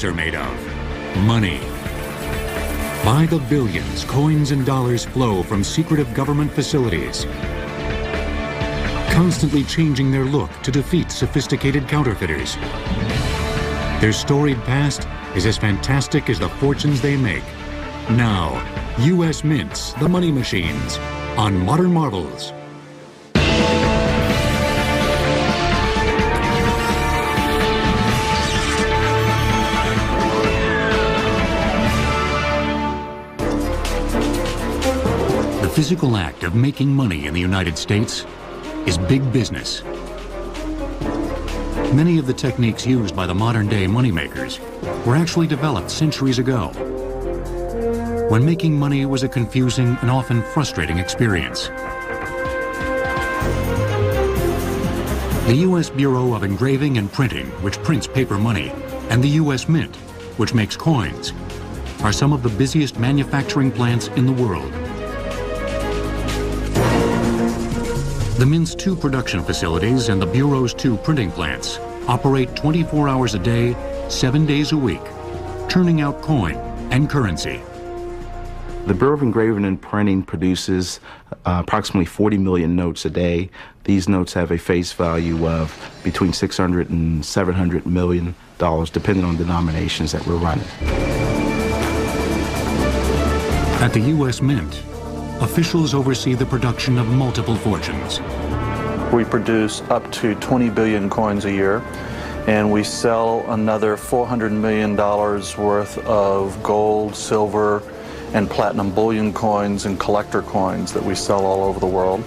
dreams are made of, money. By the billions, coins and dollars flow from secretive government facilities, constantly changing their look to defeat sophisticated counterfeiters. Their storied past is as fantastic as the fortunes they make. Now, U.S. Mints, the money machines, on Modern Marvels. Physical act of making money in the United States is big business. Many of the techniques used by the modern-day moneymakers were actually developed centuries ago, when making money was a confusing and often frustrating experience. The U.S. Bureau of Engraving and Printing, which prints paper money, and the U.S. Mint, which makes coins, are some of the busiest manufacturing plants in the world. The Mint's two production facilities and the Bureau's two printing plants operate 24 hours a day, seven days a week, turning out coin and currency. The Bureau of Engraving and Printing produces uh, approximately 40 million notes a day. These notes have a face value of between 600 and 700 million dollars, depending on denominations that we're running. At the U.S. Mint, officials oversee the production of multiple fortunes. We produce up to 20 billion coins a year, and we sell another $400 million worth of gold, silver, and platinum bullion coins and collector coins that we sell all over the world.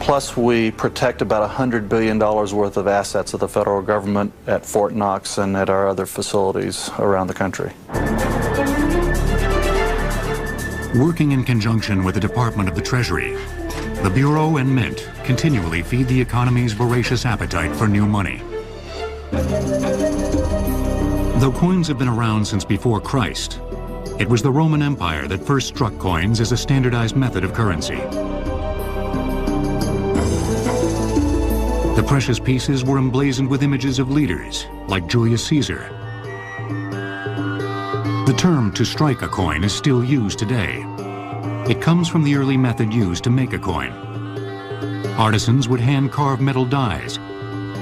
Plus, we protect about $100 billion worth of assets of the federal government at Fort Knox and at our other facilities around the country. Working in conjunction with the Department of the Treasury, the Bureau and Mint continually feed the economy's voracious appetite for new money. Though coins have been around since before Christ, it was the Roman Empire that first struck coins as a standardized method of currency. The precious pieces were emblazoned with images of leaders, like Julius Caesar. The term to strike a coin is still used today. It comes from the early method used to make a coin. Artisans would hand carve metal dies,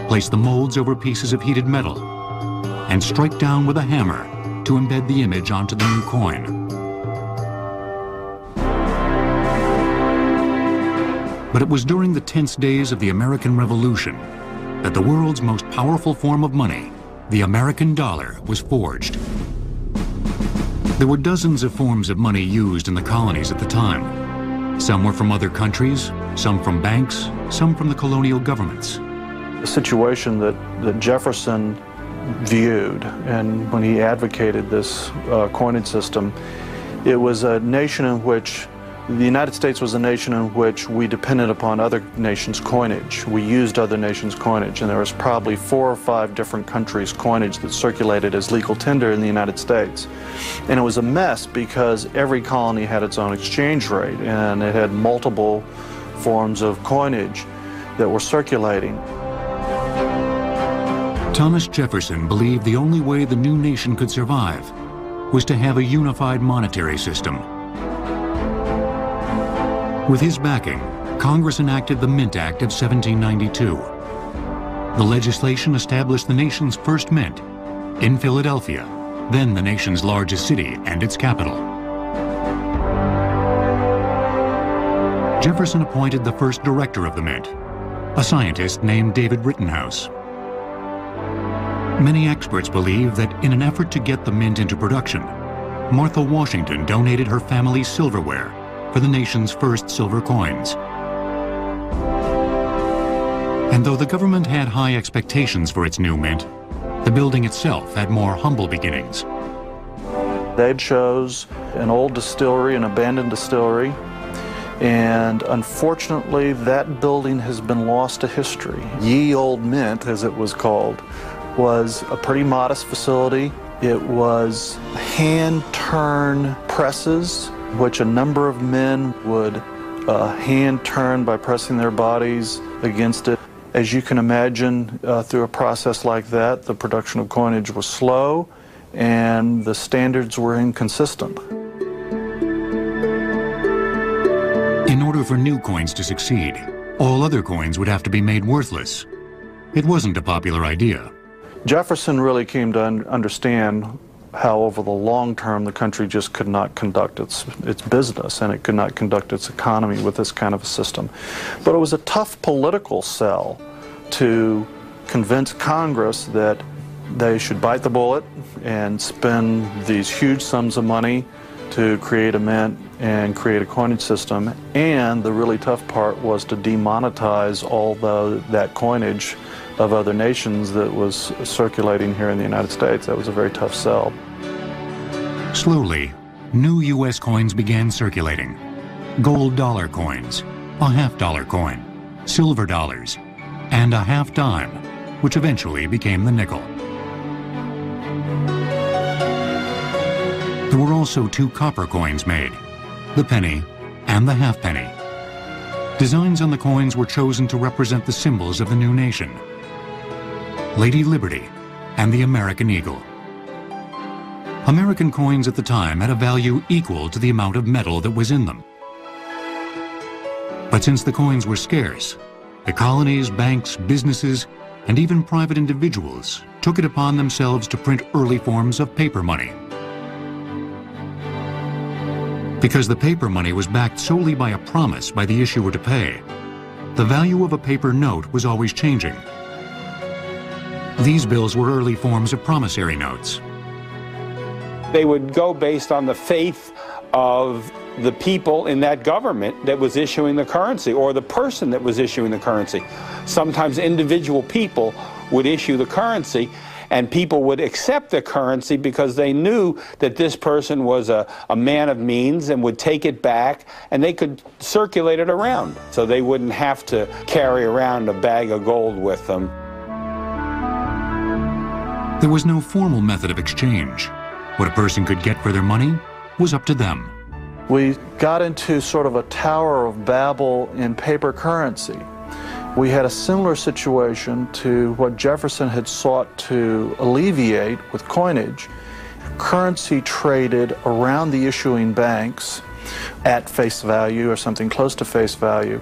place the molds over pieces of heated metal, and strike down with a hammer to embed the image onto the new coin. But it was during the tense days of the American Revolution that the world's most powerful form of money, the American dollar, was forged. There were dozens of forms of money used in the colonies at the time. Some were from other countries, some from banks, some from the colonial governments. The situation that, that Jefferson viewed and when he advocated this uh, coinage system, it was a nation in which the United States was a nation in which we depended upon other nations' coinage. We used other nations' coinage, and there was probably four or five different countries' coinage that circulated as legal tender in the United States. And it was a mess because every colony had its own exchange rate, and it had multiple forms of coinage that were circulating. Thomas Jefferson believed the only way the new nation could survive was to have a unified monetary system with his backing, Congress enacted the Mint Act of 1792. The legislation established the nation's first mint in Philadelphia, then the nation's largest city and its capital. Jefferson appointed the first director of the mint, a scientist named David Rittenhouse. Many experts believe that in an effort to get the mint into production, Martha Washington donated her family's silverware for the nation's first silver coins. And though the government had high expectations for its new mint, the building itself had more humble beginnings. They chose an old distillery, an abandoned distillery, and unfortunately that building has been lost to history. Ye Old Mint, as it was called, was a pretty modest facility. It was hand-turn presses which a number of men would uh, hand turn by pressing their bodies against it. As you can imagine, uh, through a process like that, the production of coinage was slow and the standards were inconsistent. In order for new coins to succeed, all other coins would have to be made worthless. It wasn't a popular idea. Jefferson really came to un understand how over the long term the country just could not conduct its, its business and it could not conduct its economy with this kind of a system. But it was a tough political sell to convince Congress that they should bite the bullet and spend these huge sums of money to create a mint and create a coinage system. And the really tough part was to demonetize all the, that coinage of other nations that was circulating here in the United States. That was a very tough sell. Slowly, new U.S. coins began circulating. Gold dollar coins, a half dollar coin, silver dollars, and a half dime, which eventually became the nickel. There were also two copper coins made, the penny and the halfpenny. Designs on the coins were chosen to represent the symbols of the new nation, Lady Liberty, and the American Eagle. American coins at the time had a value equal to the amount of metal that was in them. But since the coins were scarce, the colonies, banks, businesses, and even private individuals took it upon themselves to print early forms of paper money. Because the paper money was backed solely by a promise by the issuer to pay, the value of a paper note was always changing. These bills were early forms of promissory notes. They would go based on the faith of the people in that government that was issuing the currency or the person that was issuing the currency. Sometimes individual people would issue the currency and people would accept the currency because they knew that this person was a, a man of means and would take it back and they could circulate it around so they wouldn't have to carry around a bag of gold with them. There was no formal method of exchange. What a person could get for their money was up to them. We got into sort of a Tower of Babel in paper currency. We had a similar situation to what Jefferson had sought to alleviate with coinage. Currency traded around the issuing banks at face value or something close to face value.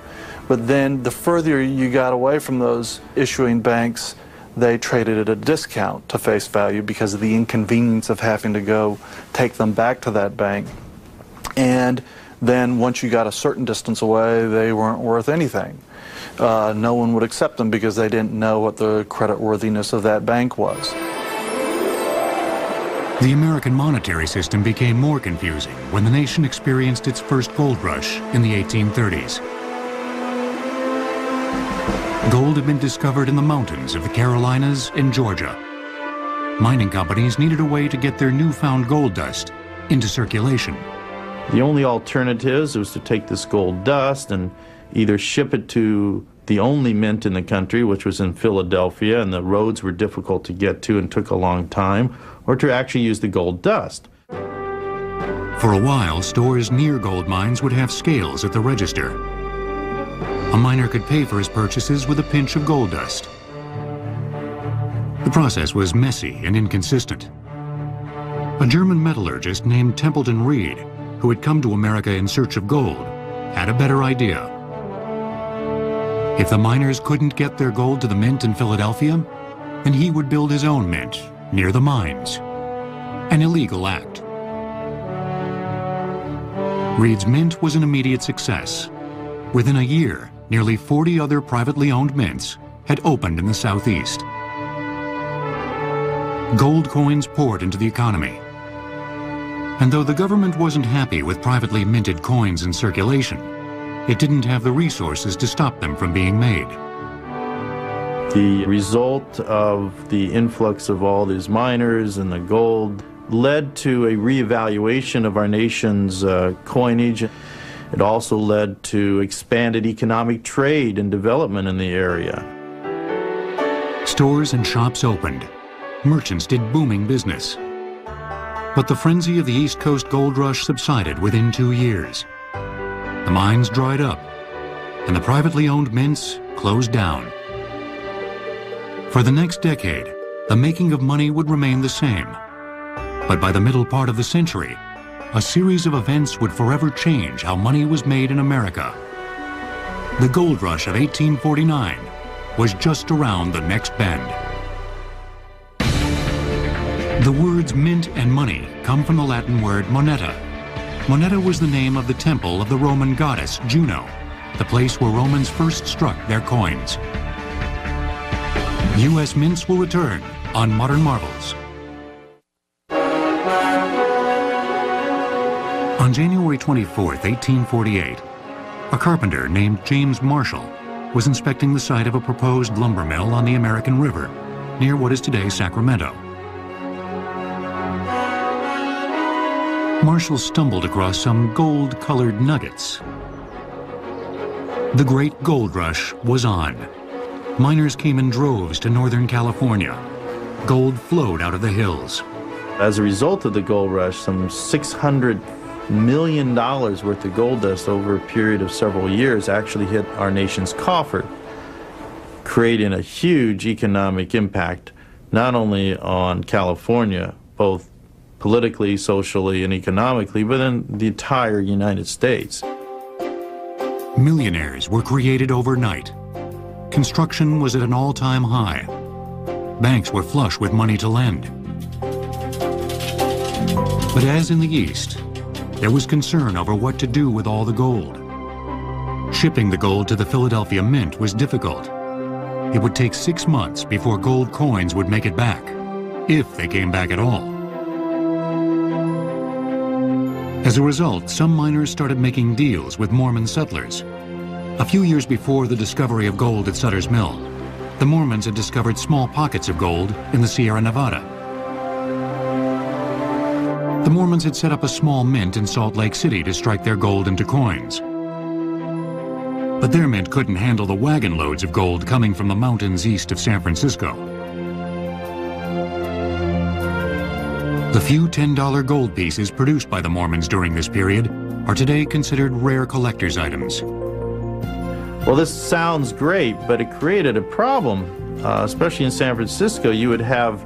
But then the further you got away from those issuing banks, they traded at a discount to face value because of the inconvenience of having to go take them back to that bank. And then once you got a certain distance away, they weren't worth anything. Uh, no one would accept them because they didn't know what the credit worthiness of that bank was. The American monetary system became more confusing when the nation experienced its first gold rush in the 1830s. Gold had been discovered in the mountains of the Carolinas and Georgia. Mining companies needed a way to get their newfound gold dust into circulation. The only alternatives was to take this gold dust and either ship it to the only mint in the country, which was in Philadelphia, and the roads were difficult to get to and took a long time, or to actually use the gold dust. For a while, stores near gold mines would have scales at the register. A miner could pay for his purchases with a pinch of gold dust. The process was messy and inconsistent. A German metallurgist named Templeton Reid, who had come to America in search of gold, had a better idea. If the miners couldn't get their gold to the mint in Philadelphia, then he would build his own mint near the mines. An illegal act. Reid's mint was an immediate success. Within a year, nearly 40 other privately owned mints had opened in the southeast. Gold coins poured into the economy. And though the government wasn't happy with privately minted coins in circulation, it didn't have the resources to stop them from being made. The result of the influx of all these miners and the gold led to a reevaluation of our nation's uh, coinage. It also led to expanded economic trade and development in the area. Stores and shops opened. Merchants did booming business. But the frenzy of the East Coast gold rush subsided within two years. The mines dried up, and the privately owned mints closed down. For the next decade, the making of money would remain the same. But by the middle part of the century, a series of events would forever change how money was made in America. The gold rush of 1849 was just around the next bend. The words mint and money come from the Latin word moneta. Moneta was the name of the temple of the Roman goddess Juno, the place where Romans first struck their coins. U.S. mints will return on Modern Marvels. On January 24, 1848, a carpenter named James Marshall was inspecting the site of a proposed lumber mill on the American River, near what is today Sacramento. Marshall stumbled across some gold-colored nuggets. The great gold rush was on. Miners came in droves to Northern California. Gold flowed out of the hills. As a result of the gold rush, some 600 million dollars worth of gold dust over a period of several years actually hit our nation's coffer, creating a huge economic impact not only on California, both politically, socially, and economically, but in the entire United States. Millionaires were created overnight. Construction was at an all-time high. Banks were flush with money to lend. But as in the East, there was concern over what to do with all the gold. Shipping the gold to the Philadelphia Mint was difficult. It would take six months before gold coins would make it back, if they came back at all. As a result, some miners started making deals with Mormon settlers. A few years before the discovery of gold at Sutter's Mill, the Mormons had discovered small pockets of gold in the Sierra Nevada. The Mormons had set up a small mint in Salt Lake City to strike their gold into coins. But their mint couldn't handle the wagon loads of gold coming from the mountains east of San Francisco. The few $10 gold pieces produced by the Mormons during this period are today considered rare collector's items. Well, this sounds great, but it created a problem, uh, especially in San Francisco. You would have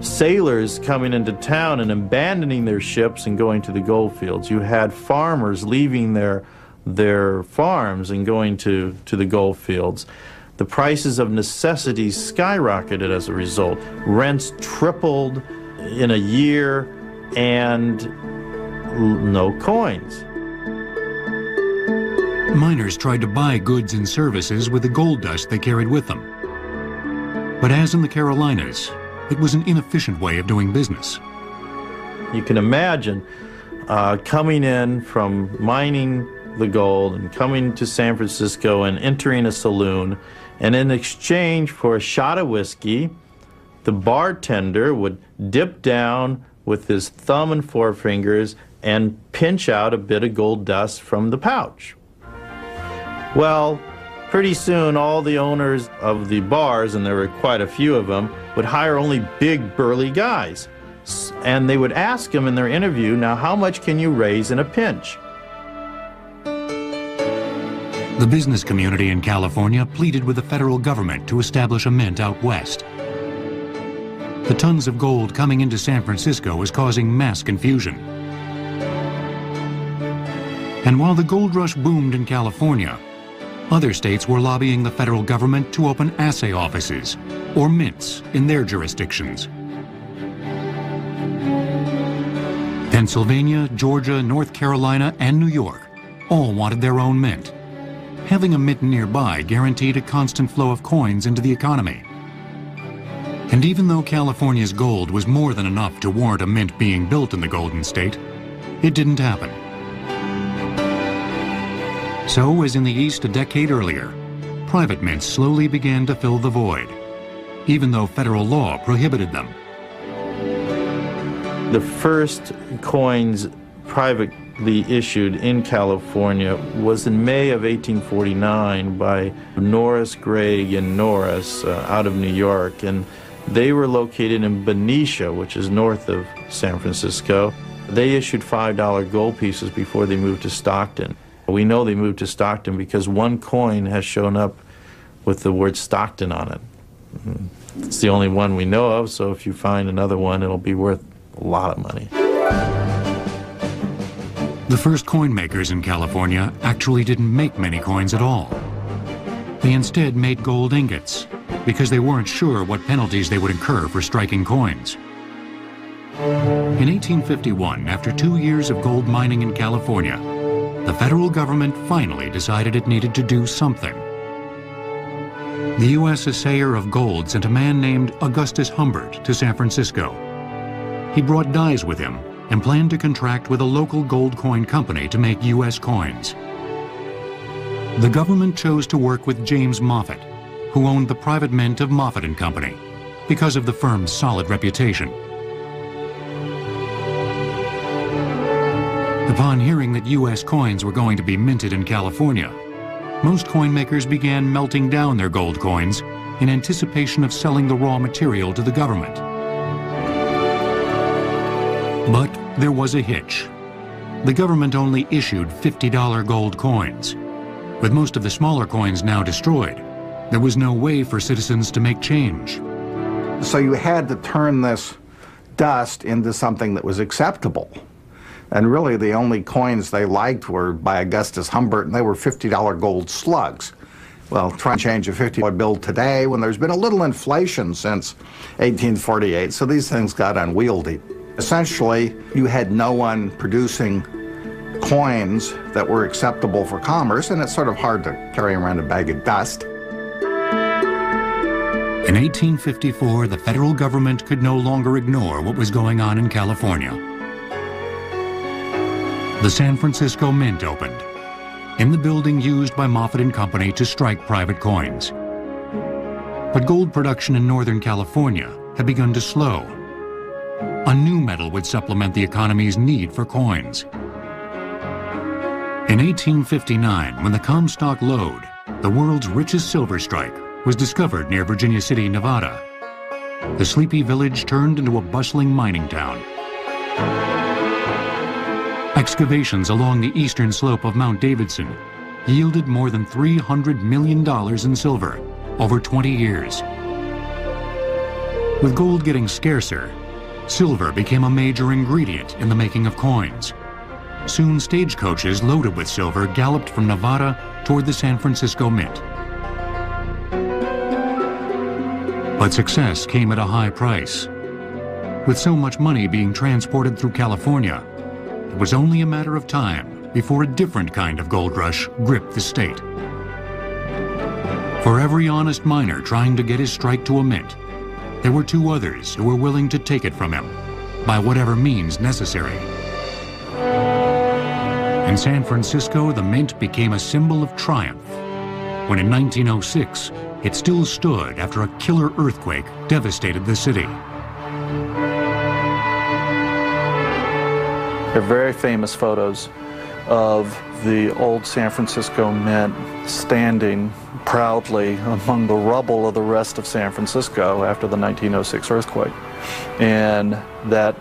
sailors coming into town and abandoning their ships and going to the gold fields. You had farmers leaving their their farms and going to, to the gold fields. The prices of necessities skyrocketed as a result. Rents tripled in a year and no coins. Miners tried to buy goods and services with the gold dust they carried with them. But as in the Carolinas, it was an inefficient way of doing business. You can imagine uh, coming in from mining the gold and coming to San Francisco and entering a saloon, and in exchange for a shot of whiskey, the bartender would dip down with his thumb and forefingers and pinch out a bit of gold dust from the pouch. Well, Pretty soon, all the owners of the bars, and there were quite a few of them, would hire only big, burly guys. And they would ask them in their interview, now, how much can you raise in a pinch? The business community in California pleaded with the federal government to establish a mint out west. The tons of gold coming into San Francisco was causing mass confusion. And while the gold rush boomed in California, other states were lobbying the federal government to open assay offices, or mints, in their jurisdictions. Pennsylvania, Georgia, North Carolina, and New York all wanted their own mint. Having a mint nearby guaranteed a constant flow of coins into the economy. And even though California's gold was more than enough to warrant a mint being built in the Golden State, it didn't happen. So, as in the East a decade earlier, private mints slowly began to fill the void, even though federal law prohibited them. The first coins privately issued in California was in May of 1849 by Norris, Gregg, and Norris uh, out of New York. And they were located in Benicia, which is north of San Francisco. They issued $5 gold pieces before they moved to Stockton. We know they moved to Stockton because one coin has shown up with the word Stockton on it. Mm-hmm. It's the only one we know of, so if you find another one, it'll be worth a lot of money. The first coin makers in California actually didn't make many coins at all. They instead made gold ingots because they weren't sure what penalties they would incur for striking coins. In 1851, after two years of gold mining in California, the federal government finally decided it needed to do something. The U.S. assayer of gold sent a man named Augustus Humbert to San Francisco. He brought dies with him and planned to contract with a local gold coin company to make U.S. coins. The government chose to work with James Moffat, who owned the private mint of Moffat & Company, because of the firm's solid reputation. Upon hearing that U.S. coins were going to be minted in California, most coin makers began melting down their gold coins in anticipation of selling the raw material to the government. But there was a hitch. The government only issued $50 gold coins. With most of the smaller coins now destroyed, there was no way for citizens to make change. So you had to turn this dust into something that was acceptable. And really, the only coins they liked were by Augustus Humbert, and they were $50 gold slugs. Well, try and change a $50 bill today when there's been a little inflation since 1848, so these things got unwieldy. Essentially, you had no one producing coins that were acceptable for commerce, and it's sort of hard to carry around a bag of dust. In 1854, the federal government could no longer ignore what was going on in California. The San Francisco Mint opened, in the building used by Moffat & Company to strike private coins. But gold production in Northern California had begun to slow. A new metal would supplement the economy's need for coins. In 1859, when the Comstock lode, the world's richest silver strike, was discovered near Virginia City, Nevada, the sleepy village turned into a bustling mining town. Excavations along the eastern slope of Mount Davidson yielded more than $300 million in silver over 20 years. With gold getting scarcer, silver became a major ingredient in the making of coins. Soon stagecoaches loaded with silver galloped from Nevada toward the San Francisco Mint. But success came at a high price. With so much money being transported through California, it was only a matter of time before a different kind of gold rush gripped the state. For every honest miner trying to get his strike to a mint, there were two others who were willing to take it from him by whatever means necessary. In San Francisco, the mint became a symbol of triumph when in 1906, it still stood after a killer earthquake devastated the city. There are very famous photos of the old San Francisco Mint standing proudly among the rubble of the rest of San Francisco after the 1906 earthquake. And that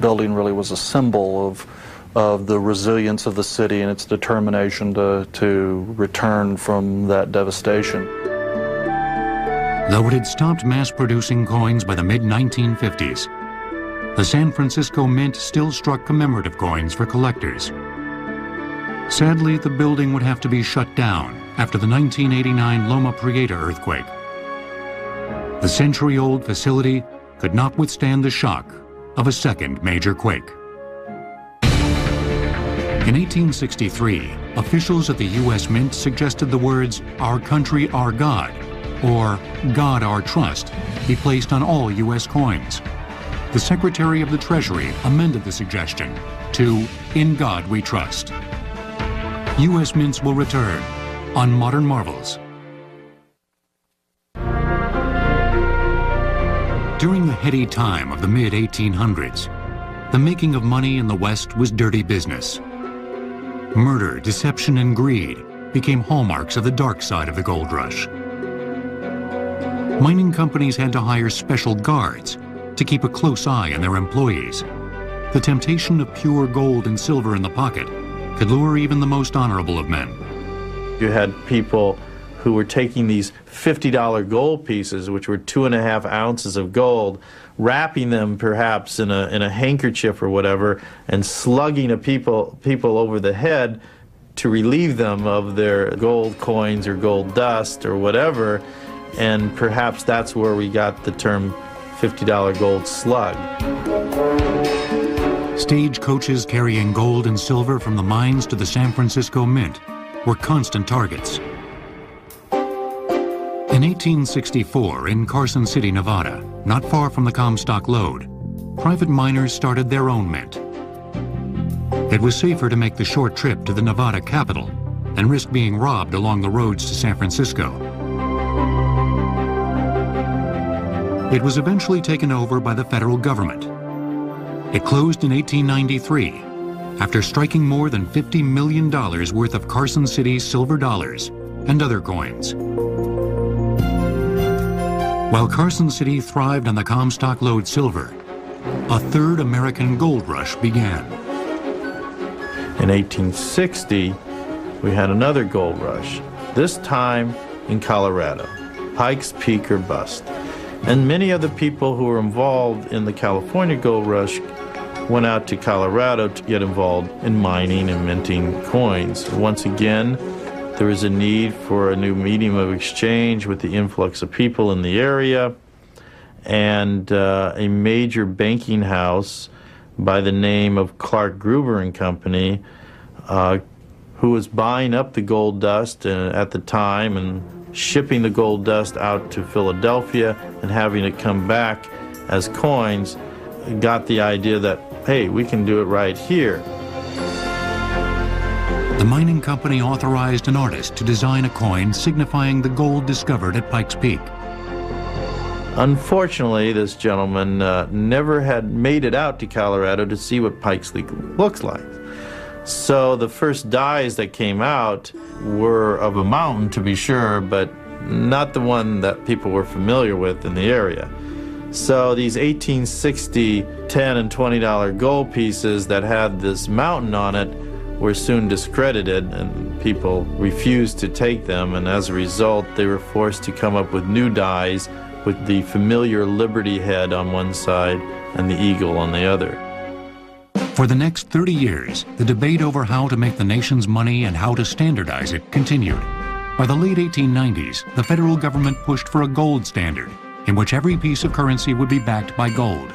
building really was a symbol of, of the resilience of the city and its determination to, to return from that devastation. Though it had stopped mass producing coins by the mid 1950s, the San Francisco Mint still struck commemorative coins for collectors. Sadly, the building would have to be shut down after the 1989 Loma Prieta earthquake. The century old facility could not withstand the shock of a second major quake. In 1863, officials at the U.S. Mint suggested the words, Our country, our God, or God, our trust, be placed on all U.S. coins. The Secretary of the Treasury amended the suggestion to In God We Trust. U.S. mints will return on Modern Marvels. During the heady time of the mid 1800s, the making of money in the West was dirty business. Murder, deception, and greed became hallmarks of the dark side of the gold rush. Mining companies had to hire special guards to keep a close eye on their employees. The temptation of pure gold and silver in the pocket could lure even the most honorable of men. You had people who were taking these $50 gold pieces, which were two and a half ounces of gold, wrapping them perhaps in a, in a handkerchief or whatever, and slugging a people, people over the head to relieve them of their gold coins or gold dust or whatever. And perhaps that's where we got the term $50 gold slug. Stage coaches carrying gold and silver from the mines to the San Francisco Mint were constant targets. In 1864, in Carson City, Nevada, not far from the Comstock Lode, private miners started their own mint. It was safer to make the short trip to the Nevada capital than risk being robbed along the roads to San Francisco. It was eventually taken over by the federal government. It closed in 1893 after striking more than $50 million worth of Carson City silver dollars and other coins. While Carson City thrived on the Comstock Lode silver, a third American gold rush began. In 1860, we had another gold rush, this time in Colorado, Pikes Peak or bust. And many of the people who were involved in the California gold rush went out to Colorado to get involved in mining and minting coins. Once again, there was a need for a new medium of exchange with the influx of people in the area, and uh, a major banking house by the name of Clark Gruber and Company, uh, who was buying up the gold dust uh, at the time and shipping the gold dust out to Philadelphia and having it come back as coins, got the idea that, hey, we can do it right here. The mining company authorized an artist to design a coin signifying the gold discovered at Pikes Peak. Unfortunately, this gentleman uh, never had made it out to Colorado to see what Pikes Peak looks like. So the first dies that came out were of a mountain, to be sure, but not the one that people were familiar with in the area. So these 1860 10 and 20 dollar gold pieces that had this mountain on it were soon discredited and people refused to take them and as a result they were forced to come up with new dies with the familiar liberty head on one side and the eagle on the other. For the next 30 years, the debate over how to make the nation's money and how to standardize it continued. By the late 1890s, the federal government pushed for a gold standard, in which every piece of currency would be backed by gold.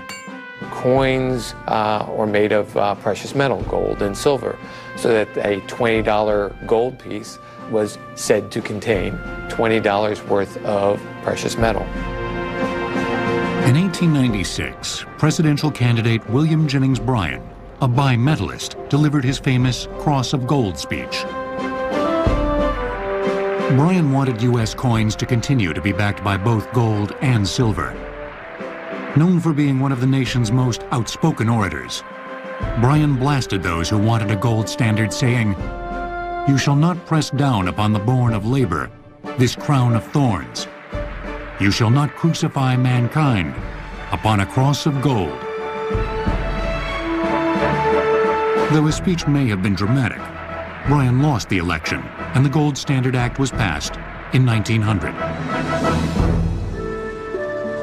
Coins uh, were made of uh, precious metal, gold and silver, so that a $20 gold piece was said to contain $20 worth of precious metal. In 1896, presidential candidate William Jennings Bryan a bimetallist, delivered his famous Cross of Gold speech. Bryan wanted U.S. coins to continue to be backed by both gold and silver. Known for being one of the nation's most outspoken orators, Bryan blasted those who wanted a gold standard, saying, You shall not press down upon the born of labor this crown of thorns. You shall not crucify mankind upon a cross of gold. Though his speech may have been dramatic, Bryan lost the election and the Gold Standard Act was passed in 1900.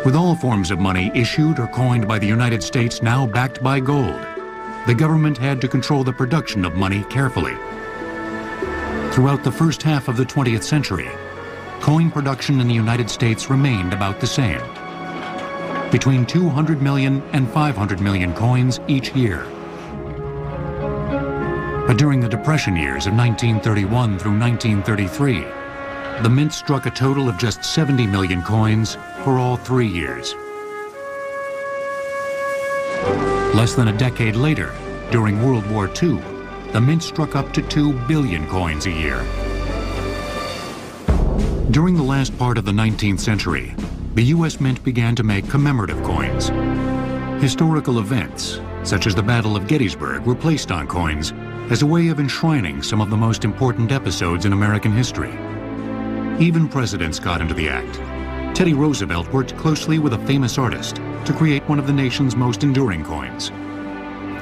With all forms of money issued or coined by the United States now backed by gold, the government had to control the production of money carefully. Throughout the first half of the 20th century, coin production in the United States remained about the same. Between 200 million and 500 million coins each year. But during the Depression years of 1931 through 1933, the mint struck a total of just 70 million coins for all three years. Less than a decade later, during World War II, the mint struck up to 2 billion coins a year. During the last part of the 19th century, the U.S. Mint began to make commemorative coins. Historical events, such as the Battle of Gettysburg, were placed on coins as a way of enshrining some of the most important episodes in American history. Even presidents got into the act. Teddy Roosevelt worked closely with a famous artist to create one of the nation's most enduring coins.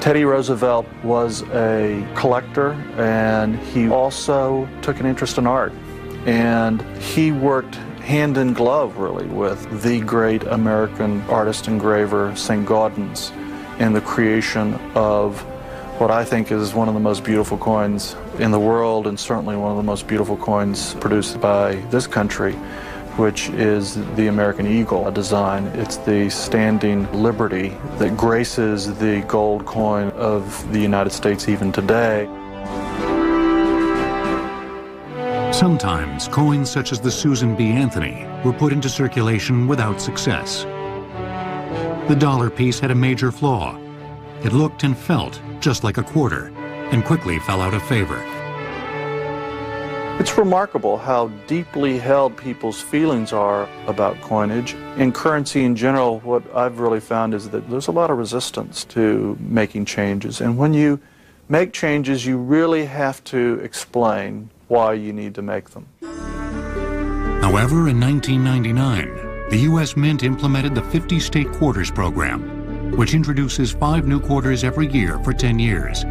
Teddy Roosevelt was a collector and he also took an interest in art. And he worked hand in glove, really, with the great American artist engraver, St. Gaudens, in the creation of what I think is one of the most beautiful coins in the world, and certainly one of the most beautiful coins produced by this country, which is the American Eagle design. It's the standing liberty that graces the gold coin of the United States even today. Sometimes coins such as the Susan B. Anthony were put into circulation without success. The dollar piece had a major flaw. It looked and felt just like a quarter and quickly fell out of favor. It's remarkable how deeply held people's feelings are about coinage. In currency in general, what I've really found is that there's a lot of resistance to making changes. And when you make changes, you really have to explain why you need to make them. However, in 1999, the U.S. Mint implemented the 50 state quarters program, which introduces five new quarters every year for 10 years.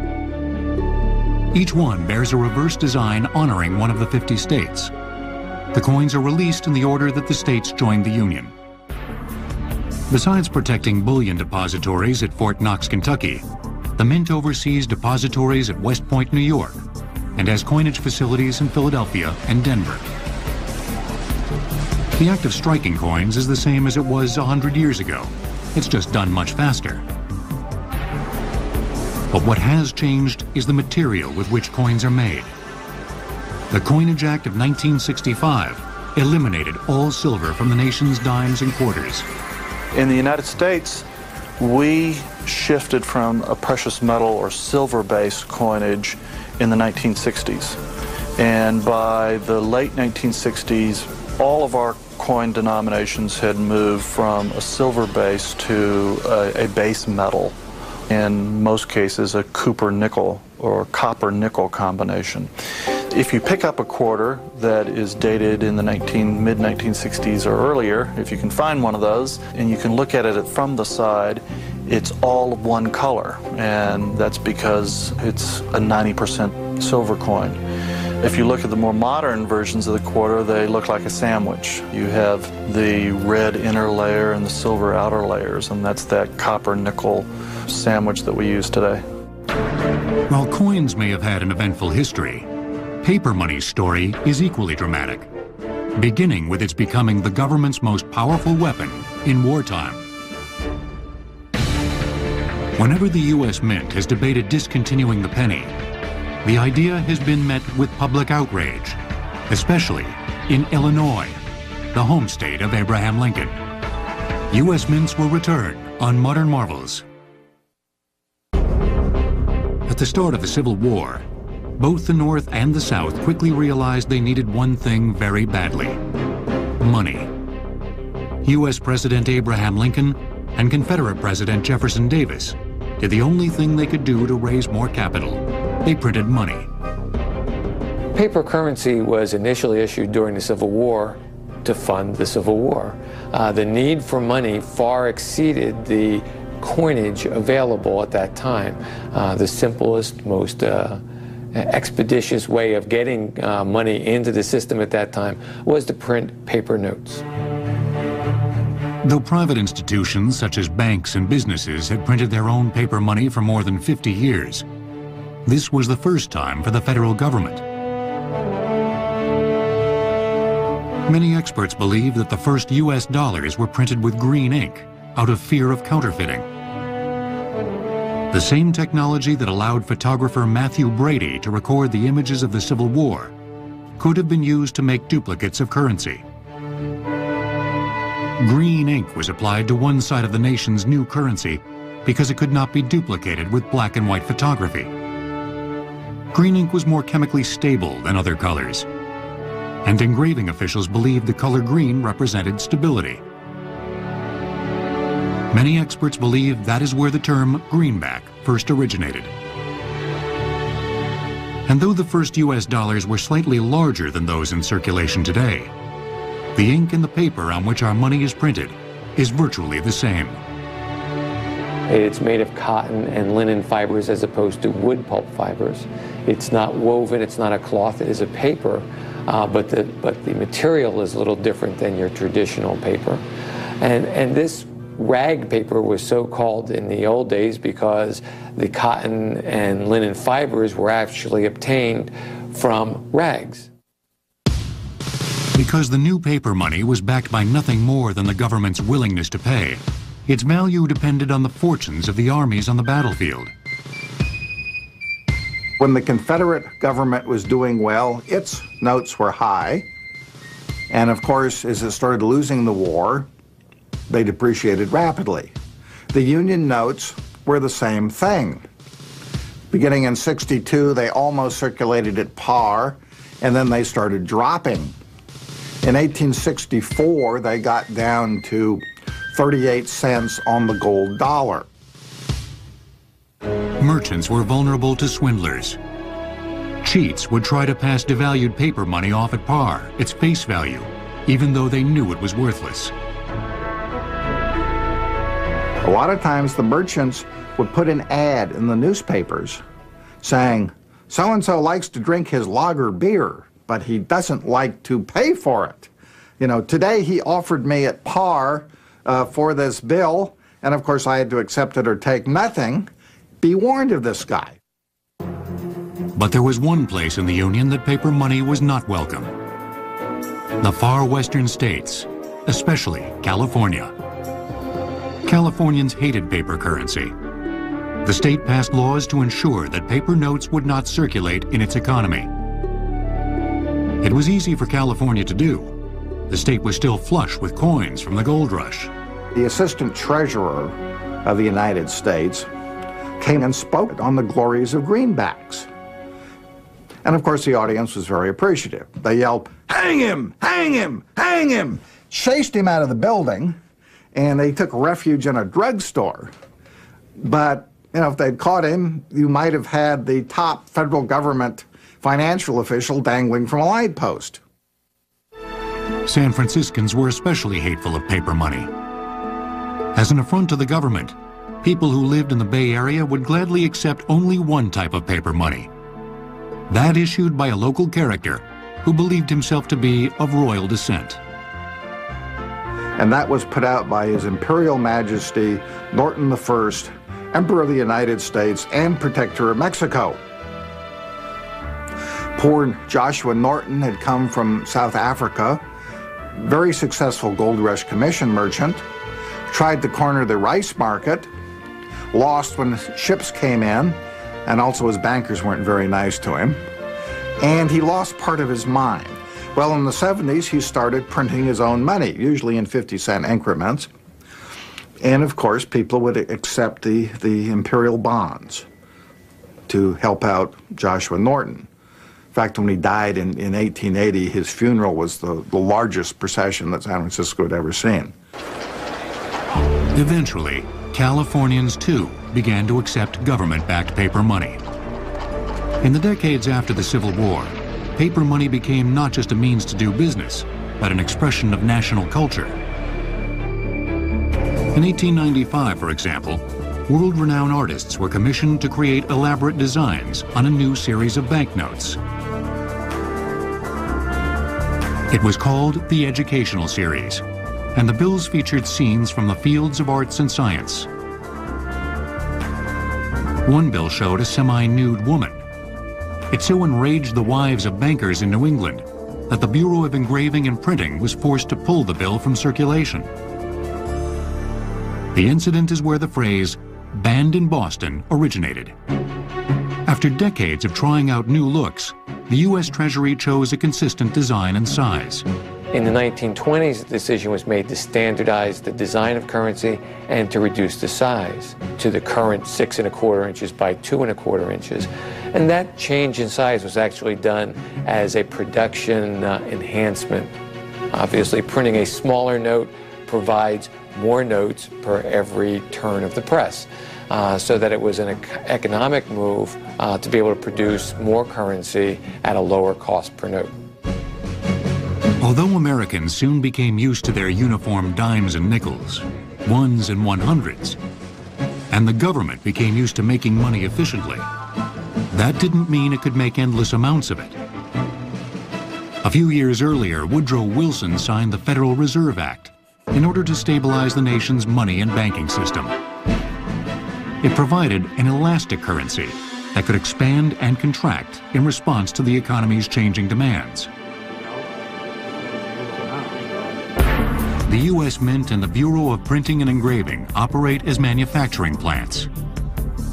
Each one bears a reverse design honoring one of the 50 states. The coins are released in the order that the states joined the Union. Besides protecting bullion depositories at Fort Knox, Kentucky, the Mint oversees depositories at West Point, New York, and has coinage facilities in Philadelphia and Denver. The act of striking coins is the same as it was 100 years ago. It's just done much faster. But what has changed is the material with which coins are made. The Coinage Act of 1965 eliminated all silver from the nation's dimes and quarters. In the United States, we shifted from a precious metal or silver-based coinage in the 1960s. And by the late 1960s, all of our coin denominations had moved from a silver base to a, a base metal in most cases a copper nickel or copper nickel combination. If you pick up a quarter that is dated in the 19, mid 1960s or earlier, if you can find one of those, and you can look at it from the side, it's all of one color, and that's because it's a 90% silver coin. If you look at the more modern versions of the quarter, they look like a sandwich. You have the red inner layer and the silver outer layers, and that's that copper nickel sandwich that we use today. While coins may have had an eventful history, paper money's story is equally dramatic, beginning with its becoming the government's most powerful weapon in wartime. Whenever the U.S. Mint has debated discontinuing the penny, the idea has been met with public outrage, especially in Illinois, the home state of Abraham Lincoln. U.S. mints will return on Modern Marvels. At the start of the Civil War, both the North and the South quickly realized they needed one thing very badly money. U.S. President Abraham Lincoln and Confederate President Jefferson Davis did the only thing they could do to raise more capital. They printed money. Paper currency was initially issued during the Civil War to fund the Civil War. Uh, the need for money far exceeded the coinage available at that time. Uh, the simplest, most uh, expeditious way of getting uh, money into the system at that time was to print paper notes. Though private institutions such as banks and businesses had printed their own paper money for more than 50 years, this was the first time for the federal government. Many experts believe that the first U.S. dollars were printed with green ink, out of fear of counterfeiting. The same technology that allowed photographer Mathew Brady to record the images of the Civil War could have been used to make duplicates of currency. Green ink was applied to one side of the nation's new currency because it could not be duplicated with black and white photography. Green ink was more chemically stable than other colors, and engraving officials believed the color green represented stability. Many experts believe that is where the term greenback first originated. And though the first US dollars were slightly larger than those in circulation today, the ink in the paper on which our money is printed is virtually the same. It's made of cotton and linen fibers as opposed to wood pulp fibers. It's not woven, it's not a cloth, it is a paper uh, but, the, but the material is a little different than your traditional paper. And, and this rag paper was so called in the old days because the cotton and linen fibers were actually obtained from rags. Because the new paper money was backed by nothing more than the government's willingness to pay, its value depended on the fortunes of the armies on the battlefield. When the Confederate government was doing well, its notes were high. And of course, as it started losing the war, they depreciated rapidly. The Union notes were the same thing. Beginning in 62, they almost circulated at par, and then they started dropping. In 1864, they got down to 38 cents on the gold dollar. Merchants were vulnerable to swindlers. Cheats would try to pass devalued paper money off at par, its face value, even though they knew it was worthless. A lot of times the merchants would put an ad in the newspapers saying, so and so likes to drink his lager beer, but he doesn't like to pay for it. You know, today he offered me at par uh, for this bill, and of course I had to accept it or take nothing. Be warned of this guy. But there was one place in the Union that paper money was not welcome. The far western states, especially California. Californians hated paper currency. The state passed laws to ensure that paper notes would not circulate in its economy. It was easy for California to do. The state was still flush with coins from the gold rush. The assistant treasurer of the United States came and spoke on the glories of greenbacks. And of course, the audience was very appreciative. They yelled, Hang him! Hang him! Hang him! Chased him out of the building and they took refuge in a drugstore. But you know, if they'd caught him, you might have had the top federal government financial official dangling from a light post. San Franciscans were especially hateful of paper money. As an affront to the government, people who lived in the Bay Area would gladly accept only one type of paper money. That issued by a local character who believed himself to be of royal descent and that was put out by His Imperial Majesty Norton I, Emperor of the United States and Protector of Mexico. Poor Joshua Norton had come from South Africa, very successful gold rush commission merchant, tried to corner the rice market, lost when ships came in, and also his bankers weren't very nice to him, and he lost part of his mind. Well, in the 70s, he started printing his own money, usually in 50 cent increments. And of course, people would accept the, the imperial bonds to help out Joshua Norton. In fact, when he died in, in 1880, his funeral was the, the largest procession that San Francisco had ever seen. Eventually, Californians too began to accept government-backed paper money. In the decades after the Civil War, paper money became not just a means to do business, but an expression of national culture. In 1895, for example, world-renowned artists were commissioned to create elaborate designs on a new series of banknotes. It was called the Educational Series, and the bills featured scenes from the fields of arts and science. One bill showed a semi-nude woman it so enraged the wives of bankers in New England that the Bureau of Engraving and Printing was forced to pull the bill from circulation. The incident is where the phrase, banned in Boston, originated. After decades of trying out new looks, the U.S. Treasury chose a consistent design and size. In the 1920s, the decision was made to standardize the design of currency and to reduce the size to the current six and a quarter inches by two and a quarter inches. And that change in size was actually done as a production uh, enhancement. Obviously, printing a smaller note provides more notes per every turn of the press. Uh, so that it was an economic move uh, to be able to produce more currency at a lower cost per note. Although Americans soon became used to their uniform dimes and nickels, ones and one hundreds, and the government became used to making money efficiently, that didn't mean it could make endless amounts of it. A few years earlier, Woodrow Wilson signed the Federal Reserve Act in order to stabilize the nation's money and banking system. It provided an elastic currency that could expand and contract in response to the economy's changing demands. The U.S. Mint and the Bureau of Printing and Engraving operate as manufacturing plants.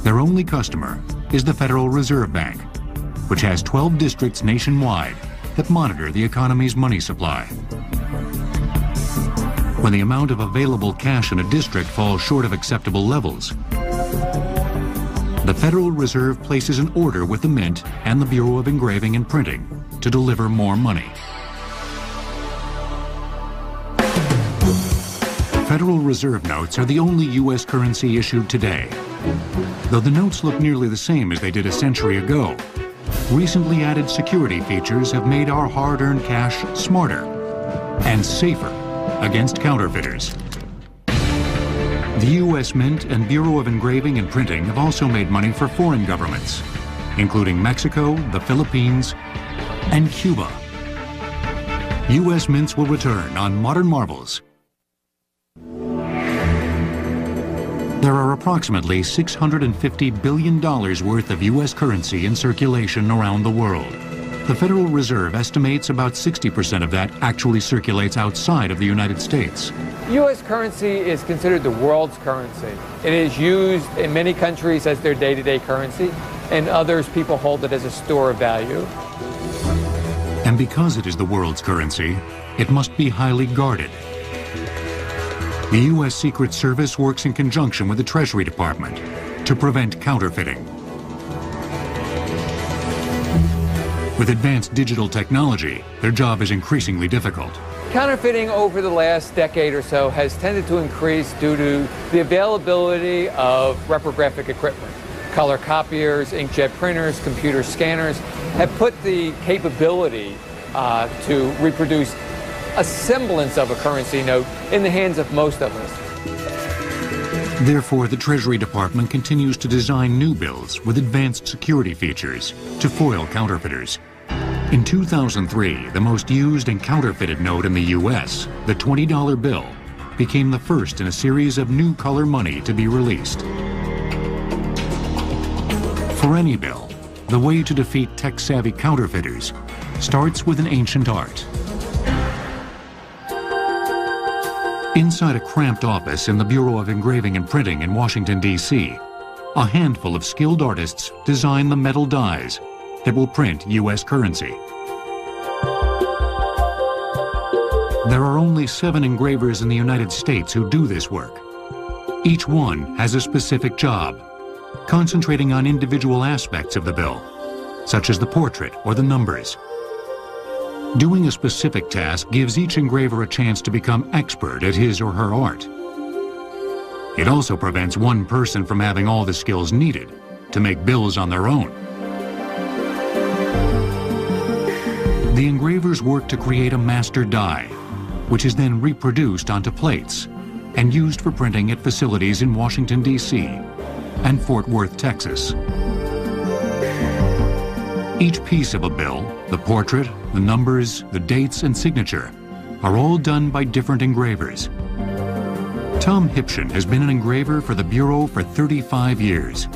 Their only customer is the Federal Reserve Bank, which has 12 districts nationwide that monitor the economy's money supply. When the amount of available cash in a district falls short of acceptable levels, the Federal Reserve places an order with the Mint and the Bureau of Engraving and Printing to deliver more money. Federal Reserve notes are the only U.S. currency issued today. Though the notes look nearly the same as they did a century ago, recently added security features have made our hard-earned cash smarter and safer against counterfeiters. The U.S. Mint and Bureau of Engraving and Printing have also made money for foreign governments, including Mexico, the Philippines, and Cuba. U.S. Mints will return on Modern Marvels. There are approximately $650 billion worth of U.S. currency in circulation around the world. The Federal Reserve estimates about 60% of that actually circulates outside of the United States. U.S. currency is considered the world's currency. It is used in many countries as their day-to-day currency, and others people hold it as a store of value. And because it is the world's currency, it must be highly guarded. The U.S. Secret Service works in conjunction with the Treasury Department to prevent counterfeiting. With advanced digital technology, their job is increasingly difficult. Counterfeiting over the last decade or so has tended to increase due to the availability of reprographic equipment. Color copiers, inkjet printers, computer scanners have put the capability uh, to reproduce a semblance of a currency note in the hands of most of us. Therefore, the Treasury Department continues to design new bills with advanced security features to foil counterfeiters. In 2003, the most used and counterfeited note in the U.S., the $20 bill, became the first in a series of new color money to be released. For any bill, the way to defeat tech-savvy counterfeiters starts with an ancient art. Inside a cramped office in the Bureau of Engraving and Printing in Washington, D.C., a handful of skilled artists design the metal dies that will print U.S. currency. There are only seven engravers in the United States who do this work. Each one has a specific job, concentrating on individual aspects of the bill, such as the portrait or the numbers. Doing a specific task gives each engraver a chance to become expert at his or her art. It also prevents one person from having all the skills needed to make bills on their own. The engravers work to create a master die, which is then reproduced onto plates and used for printing at facilities in Washington, D.C. and Fort Worth, Texas. Each piece of a bill, the portrait, the numbers, the dates, and signature, are all done by different engravers. Tom Hipschen has been an engraver for the Bureau for 35 years.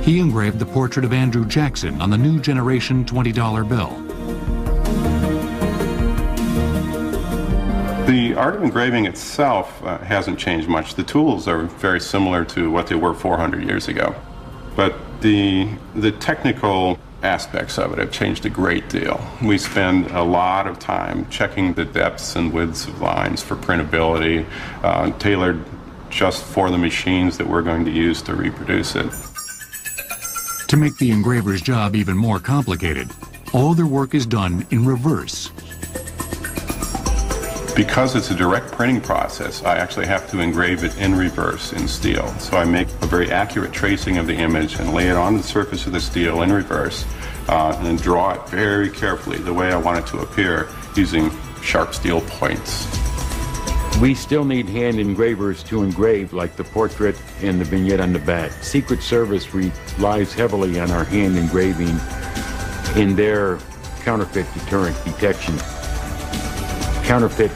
He engraved the portrait of Andrew Jackson on the new generation $20 bill. The art of engraving itself uh, hasn't changed much. The tools are very similar to what they were 400 years ago. But the, the technical aspects of it have changed a great deal. We spend a lot of time checking the depths and widths of lines for printability, uh, tailored just for the machines that we're going to use to reproduce it. To make the engraver's job even more complicated, all their work is done in reverse. Because it's a direct printing process, I actually have to engrave it in reverse in steel. So I make a very accurate tracing of the image and lay it on the surface of the steel in reverse uh, and then draw it very carefully the way I want it to appear using sharp steel points. We still need hand engravers to engrave like the portrait and the vignette on the back. Secret Service relies heavily on our hand engraving in their counterfeit deterrent detection. Counterfeit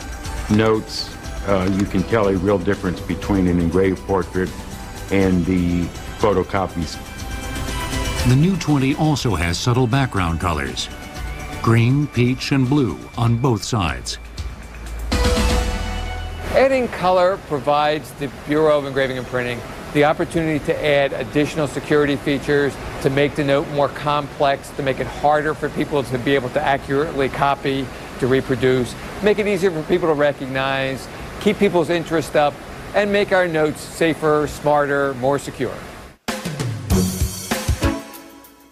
notes, uh, you can tell a real difference between an engraved portrait and the photocopies. The new 20 also has subtle background colors green, peach, and blue on both sides. Adding color provides the Bureau of Engraving and Printing the opportunity to add additional security features, to make the note more complex, to make it harder for people to be able to accurately copy, to reproduce, make it easier for people to recognize, keep people's interest up, and make our notes safer, smarter, more secure.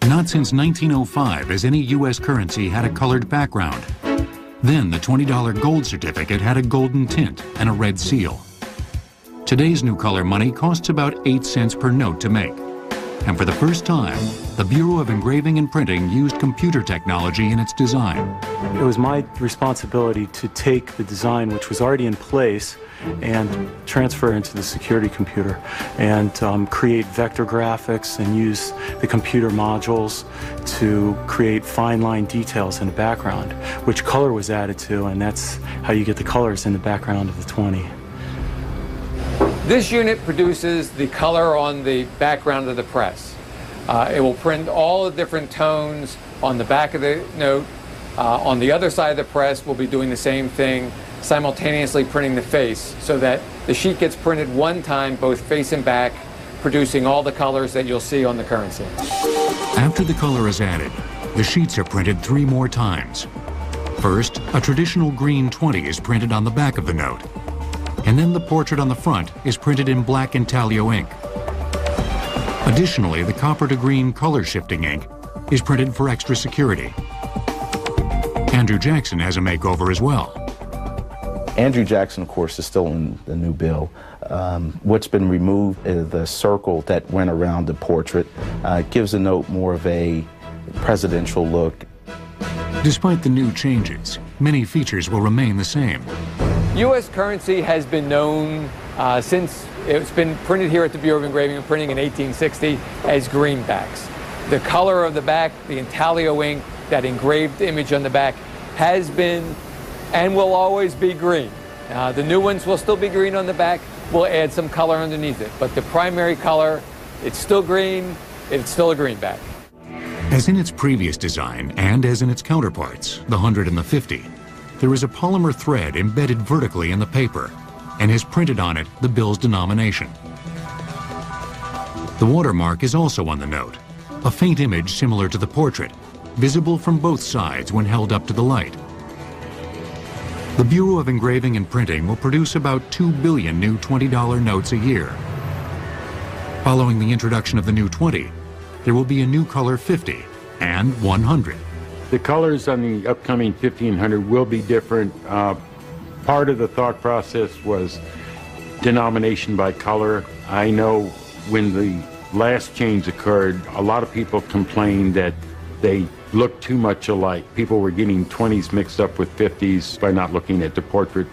Not since 1905 has any U.S. currency had a colored background. Then the $20 gold certificate had a golden tint and a red seal. Today's new color money costs about 8 cents per note to make. And for the first time, the Bureau of Engraving and Printing used computer technology in its design. It was my responsibility to take the design, which was already in place, and transfer it into the security computer and um, create vector graphics and use the computer modules to create fine line details in the background, which color was added to, and that's how you get the colors in the background of the 20. This unit produces the color on the background of the press. Uh, it will print all the different tones on the back of the note. Uh, on the other side of the press, we'll be doing the same thing, simultaneously printing the face so that the sheet gets printed one time, both face and back, producing all the colors that you'll see on the currency. After the color is added, the sheets are printed three more times. First, a traditional green 20 is printed on the back of the note and then the portrait on the front is printed in black intaglio ink. Additionally, the copper to green color shifting ink is printed for extra security. Andrew Jackson has a makeover as well. Andrew Jackson, of course, is still in the new bill. Um, what's been removed is the circle that went around the portrait. Uh, gives the note more of a presidential look. Despite the new changes, many features will remain the same. U.S. currency has been known uh, since it's been printed here at the Bureau of Engraving and Printing in 1860 as greenbacks. The color of the back, the intaglio ink, that engraved image on the back has been and will always be green. Uh, the new ones will still be green on the back. We'll add some color underneath it. But the primary color, it's still green. It's still a greenback. As in its previous design and as in its counterparts, the 100 and the 50, there is a polymer thread embedded vertically in the paper and has printed on it the bill's denomination. The watermark is also on the note, a faint image similar to the portrait, visible from both sides when held up to the light. The Bureau of Engraving and Printing will produce about 2 billion new $20 notes a year. Following the introduction of the new 20, there will be a new color 50 and 100. The colors on the upcoming 1500 will be different. Uh, part of the thought process was denomination by color. I know when the last change occurred, a lot of people complained that they looked too much alike. People were getting 20s mixed up with 50s by not looking at the portrait.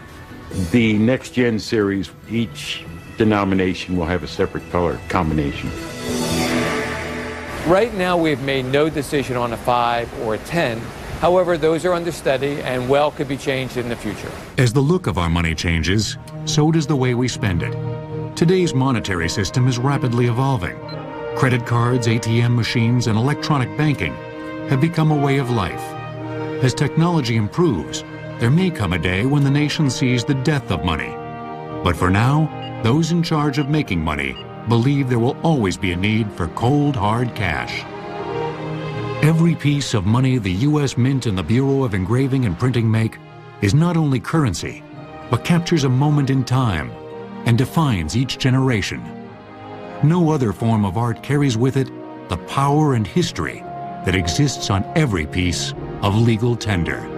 The next gen series, each denomination will have a separate color combination. Right now, we've made no decision on a 5 or a 10. However, those are under study and well could be changed in the future. As the look of our money changes, so does the way we spend it. Today's monetary system is rapidly evolving. Credit cards, ATM machines, and electronic banking have become a way of life. As technology improves, there may come a day when the nation sees the death of money. But for now, those in charge of making money believe there will always be a need for cold, hard cash. Every piece of money the U.S. Mint and the Bureau of Engraving and Printing make is not only currency, but captures a moment in time and defines each generation. No other form of art carries with it the power and history that exists on every piece of legal tender.